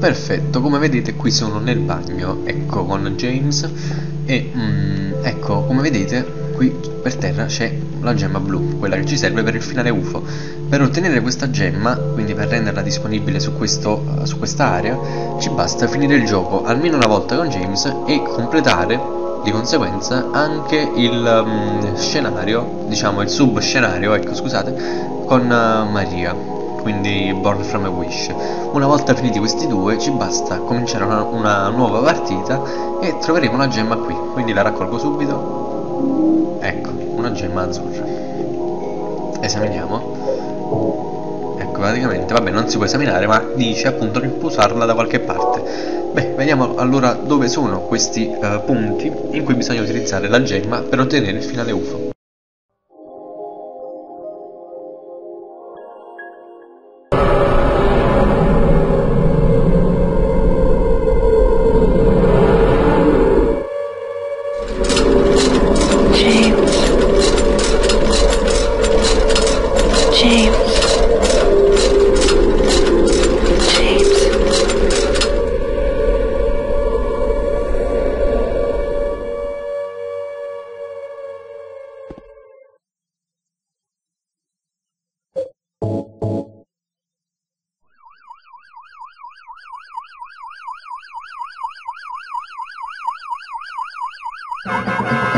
perfetto come vedete qui sono nel bagno ecco con James e mm, ecco come vedete qui per terra c'è la gemma blu quella che ci serve per il finale UFO per ottenere questa gemma quindi per renderla disponibile su, questo, su questa area ci basta finire il gioco almeno una volta con James e completare di conseguenza anche il um, scenario diciamo il subscenario ecco scusate con uh, Maria quindi Born from a Wish. Una volta finiti questi due ci basta cominciare una, una nuova partita e troveremo una gemma qui, quindi la raccolgo subito. Ecco, una gemma azzurra. Esaminiamo. Ecco, praticamente, vabbè, non si può esaminare, ma dice appunto che può usarla da qualche parte. Beh, vediamo allora dove sono questi uh, punti in cui bisogna utilizzare la gemma per ottenere il finale UFO. James. James.